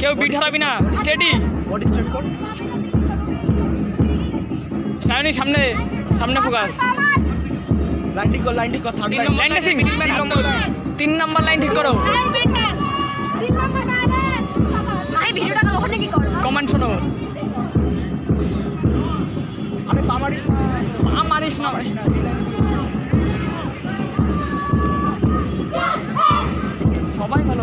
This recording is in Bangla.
কেউ বিট হারাবি না স্টেডি সায়নি সামনে সামনে ফোকাস তিন নম্বর লাইন ঠিক করো। কমেন্ট শোনো। সবাই ভালো।